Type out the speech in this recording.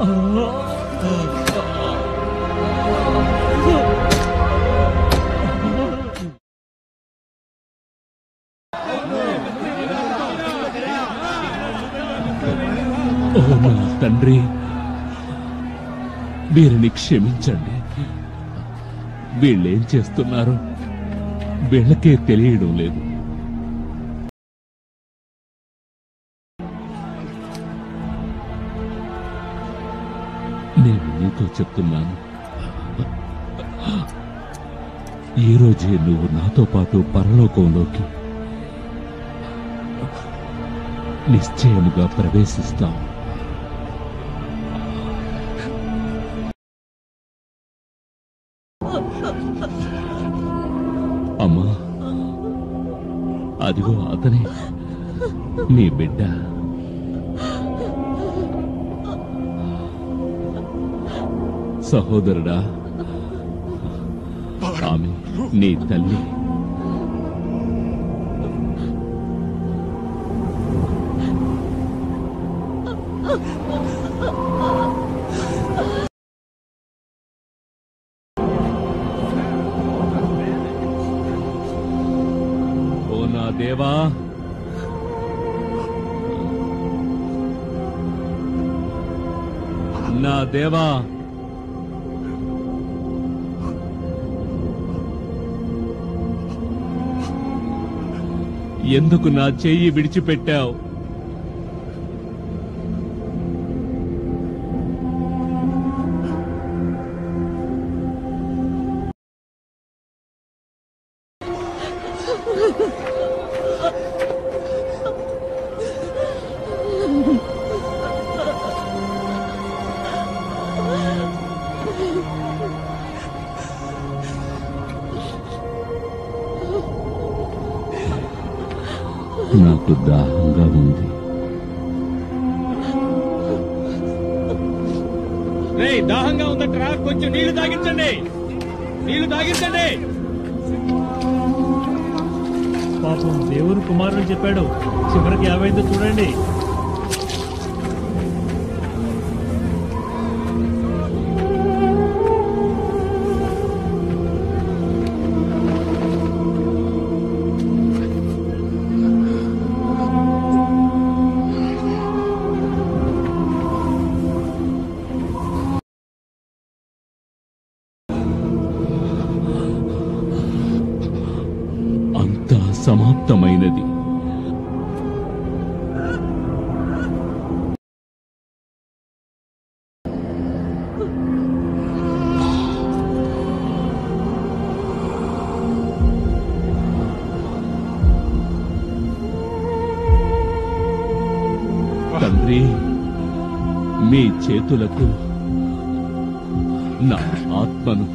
ఓ నా తండ్రి వీరిని క్షమించండి. వీళ్ళేం చేస్తున్నారు? వీళ్ళకే తెలియడం లేదు. నేను నీతో చెప్తున్నాను. ఈ రోజే నువ్వు నాతో పాటు పరలోకంలోకి నిశ్చయముగా ప్రవేశిస్తావు. అమ్మా అదిగో అతనే. నీ బిడ్డ. సహోదరుడా ఆమె నీ తల్లి ఓ నా దేవా నా దేవా ఎందుకు నా చెయ్యి విడిచిపెట్టావు? నాకు దాహంగా ఉంది. దాహంగా ఉందట్రా? కొంచెం నీళ్ళు తాగించండి. నీళ్ళు తాగించండి. పాపం దేవుని కుమారుడు చెప్పాడు చివరికి ఏమైందో చూడండి. సమాప్తమైనది. తండ్రి మీ చేతులకు నా ఆత్మను